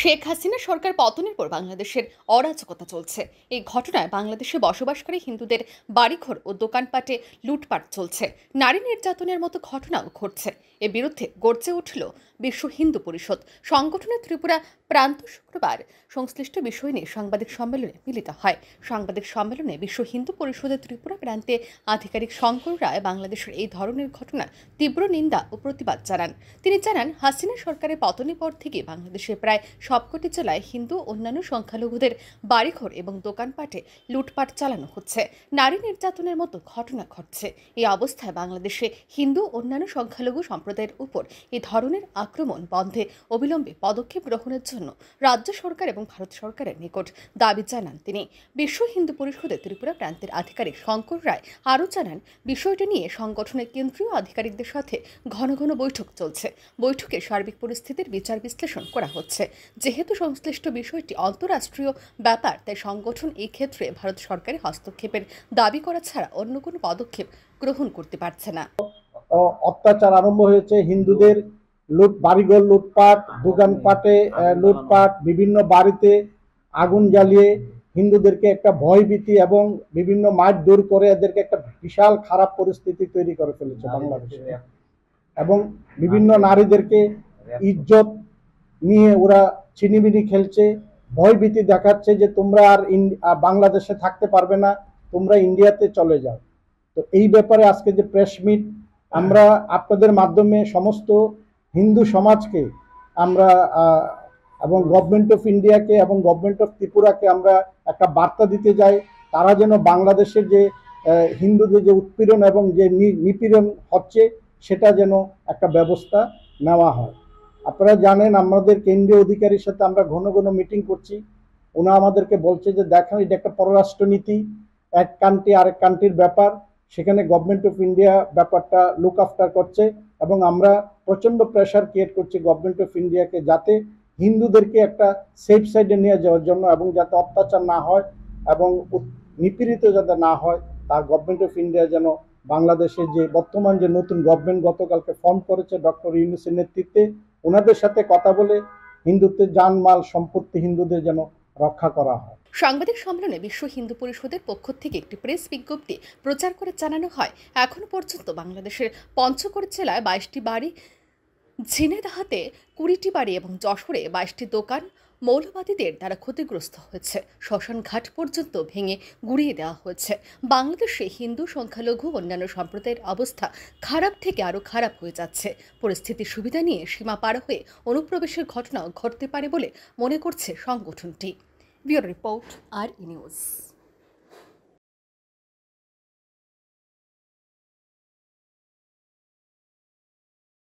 শেখ হাসিনা সরকার পতনের পর বাংলাদেশের অরাজকতা চলছে। এই ঘটনায় বাংলাদেশে বসবাসকারী হিন্দুদের বাড়িঘর ও দোকানপাটে লুটপাট চলছে। নারী নির্যাতনের মতো ঘটনাও ঘটছে। এর বিরুদ্ধে গর্জে উঠল বিশ্ব হিন্দু পরিষদ। সংগঠনের ত্রিপুরা প্রান্ত শুক্রবার সংশ্লিষ্ট বিষয় নিয়ে সাংবাদিক সম্মেলনে মিলিত হয়। সাংবাদিক সম্মেলনে বিশ্ব হিন্দু পরিষদের ত্রিপুরা প্রান্তে আধিকারিক শঙ্কর রায় বাংলাদেশের এই ধরনের ঘটনার তীব্র নিন্দা ও প্রতিবাদ জানান। তিনি জানান, হাসিনা সরকারের পতনের পর থেকে বাংলাদেশে প্রায় সবকটি জেলায় হিন্দু অন্যান্য সংখ্যালঘুদের বাড়িঘর এবং দোকানপাটে লুটপাট চালানো হচ্ছে। নারী নির্যাতনের মতো ঘটনা ঘটছে। এই অবস্থায় বাংলাদেশে হিন্দু অন্যান্য সংখ্যালঘু সম্প্রদায়ের উপর এই ধরনের আক্রমণ বন্ধে অবিলম্বে পদক্ষেপ গ্রহণের জন্য রাজ্য সরকার এবং ভারত সরকারের নিকট দাবি জানান তিনি। বিশ্ব হিন্দু পরিষদের ত্রিপুরা প্রান্তের আধিকারিক শঙ্কর রায় আরও জানান, বিষয়টি নিয়ে সংগঠনের কেন্দ্রীয় আধিকারিকদের সাথে ঘন ঘন বৈঠক চলছে। বৈঠকে সার্বিক পরিস্থিতির বিচার বিশ্লেষণ করা হচ্ছে। যেহেতু সংশ্লিষ্ট বিষয়টি আন্তঃরাষ্ট্রীয় ব্যাপার, তাই সংগঠন এই ক্ষেত্রে ভারত সরকারের হস্তক্ষেপের দাবি করা ছাড়া অন্য কোনো পদক্ষেপ গ্রহণ করতে পারছে না। অত্যাচার আরম্ভ হয়েছে হিন্দুদের লুট বাড়িঘর লুটপাট দোকানপাটে লুটপাট বিভিন্ন বাড়িতে আগুন জ্বালিয়ে হিন্দুদেরকে একটা ভয়ভীতি এবং বিভিন্ন মাঠ দূর করে এদেরকে একটা বিশাল খারাপ পরিস্থিতি তৈরি করে ফেলেছে বাংলাদেশে। এবং বিভিন্ন নারীদেরকে ইজ্জত নিয়ে ওরা ছিনিমিনি খেলছে ভয়ভীতি দেখাচ্ছে যে তোমরা আর বাংলাদেশে থাকতে পারবে না তোমরা ইন্ডিয়াতে চলে যাও। তো এই ব্যাপারে আজকে যে প্রেস মিট আমরা আপনাদের মাধ্যমে সমস্ত হিন্দু সমাজকে আমরা এবং গভর্নমেন্ট অফ ইন্ডিয়াকে এবং গভর্নমেন্ট অফ ত্রিপুরাকে আমরা একটা বার্তা দিতে যাই, তারা যেন বাংলাদেশের যে হিন্দুদের যে উৎপীড়ন এবং যে নিপীড়ন হচ্ছে, সেটা যেন একটা ব্যবস্থা নেওয়া হয়। আপনারা জানেন, আমাদের কেন্দ্রীয় অধিকারীর সাথে আমরা ঘন ঘন মিটিং করছি। ওনা আমাদেরকে বলছে যে, দেখেন, এটা একটা পররাষ্ট্রনীতি, এক কান্ট্রি আরেক কান্ট্রির ব্যাপার। সেখানে গভর্নমেন্ট অফ ইন্ডিয়া ব্যাপারটা লুক আফটার করছে। এবং আমরা প্রচণ্ড প্রেশার ক্রিয়েট করছি গভর্নমেন্ট অফ ইন্ডিয়াকে যাতে হিন্দুদেরকে একটা সেফ সাইডে নিয়ে যাওয়ার জন্য এবং যাতে অত্যাচার না হয় এবং নিপীড়িত যাতে না হয়, তা গভর্নমেন্ট অফ ইন্ডিয়া যেন বাংলাদেশে যে বর্তমান যে নতুন গভর্নমেন্ট গতকালকে ফর্ম করেছে ডক্টর ইউনুসের নেতৃত্বে, ওনাদের সাথে কথা বলে হিন্দুত্বের জানমাল সম্পত্তি হিন্দুদের যেন রক্ষা করা হয়। সাংবাদিক সম্মেলনে বিশ্ব হিন্দু পরিষদের পক্ষ থেকে একটি প্রেস বিজ্ঞপ্তি প্রচার করে জানানো হয়। এখনও পর্যন্ত বাংলাদেশের পঞ্চগড় জেলায় বাইশটি বাড়ি ঝিনেদাহাতে কুড়িটি বাড়ি এবং যশোরে বাইশটি দোকান মৌলবাদীদের দ্বারা ক্ষতিগ্রস্ত হয়েছে। শ্মশান ঘাট পর্যন্ত ভেঙে গুড়িয়ে দেওয়া হয়েছে। বাংলাদেশে হিন্দু, সংখ্যালঘু, অন্যান্য সম্প্রদায়ের অবস্থা খারাপ থেকে আরও খারাপ হয়ে যাচ্ছে। পরিস্থিতির সুবিধা নিয়ে সীমা পার হয়ে অনুপ্রবেশের ঘটনাও ঘটতে পারে বলে মনে করছে সংগঠনটি। We Report, our News.